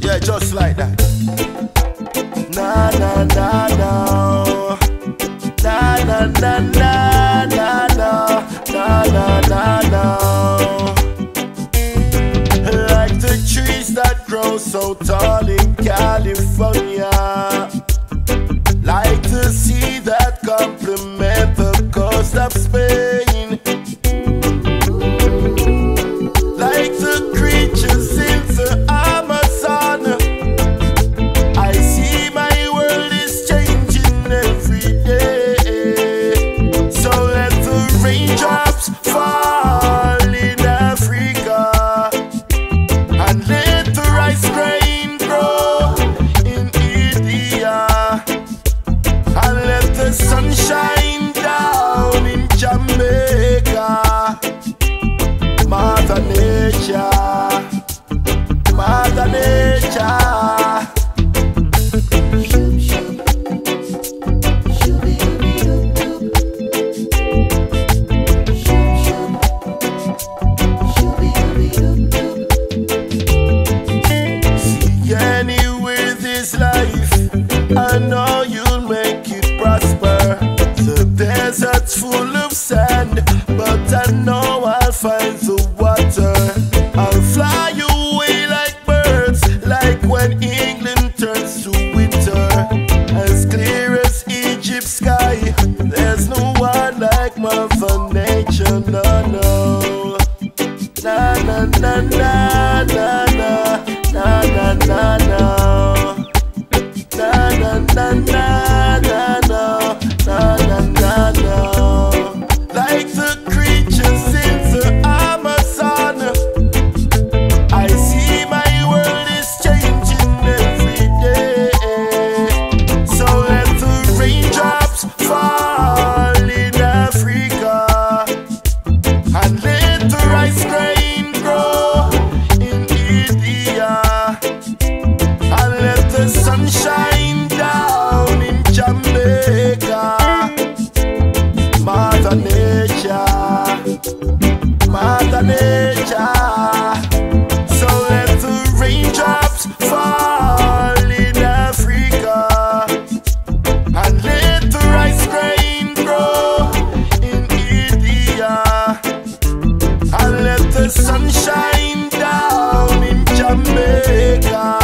Yeah, just like that. Na na na na. Na na na na na na na na na na. Like the trees that grow so tall in California. Like the sea that complement the coast of sunshine down in Jamaica. Mother Nature. Desert's full of sand, but I know I'll find the water. I'll fly away like birds, like when England turns to winter. As clear as Egypt's sky, there's no one like Mother Nature, no, no. Na na na let the sun shine down in Jamaica. Mother Nature, Mother Nature. So let the raindrops fall in Africa. And let the rice grain grow in India. And let the sun shine down in Jamaica.